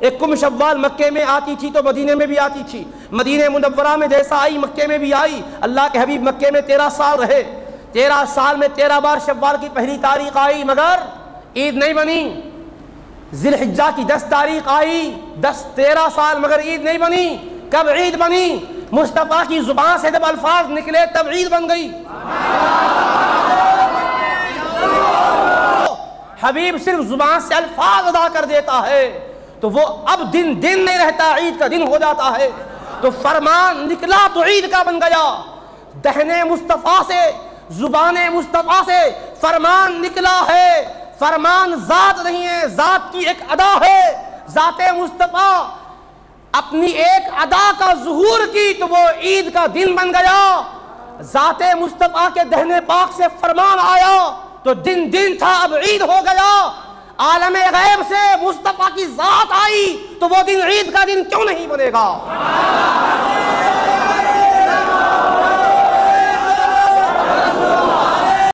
ایک کم شوال مکے میں آتی تھی تو مدینے میں بھی آتی تھی۔ مدینہ منورہ میں جیسا آئی، مکے میں بھی آئی۔ اللہ کے حبیب مکے میں تیرہ سال رہے۔ تیرہ سال میں تیرہ بار شوال کی پہلی تاریخ آئی، مگر عید نہیں بنی۔ ذی الحجہ کی دس تاریخ آئی، دس تیرہ سال، مگر عید نہیں بنی۔ کب عید بنی؟ مصطفیٰ کی زبان سے جب الفاظ نکلے، تب عید بن گئی۔ حبیب صرف زبان سے الفاظ ادا کر دیتا ہے۔ تو وہ اب دن دن نہیں رہتا عید کا دن ہو جاتا ہے۔ تو فرمان نکلا تو عید کا بن گیا۔ دہن مصطفیٰ سے، زبان مصطفیٰ سے فرمان نکلا ہے۔ فرمان ذات نہیں ہے، ذات کی ایک ادا ہے۔ ذات مصطفیٰ اپنی ایک ادا کا ظہور کی تو وہ عید کا دن بن گیا۔ ذات مصطفیٰ کے دہن پاک سے فرمان آیا۔ تو دن دن تھا، اب عید ہو گیا۔ عالم غیب سے مصطفیٰ کی ذات آئی تو وہ دن عید کا دن کیوں نہیں بنے گا؟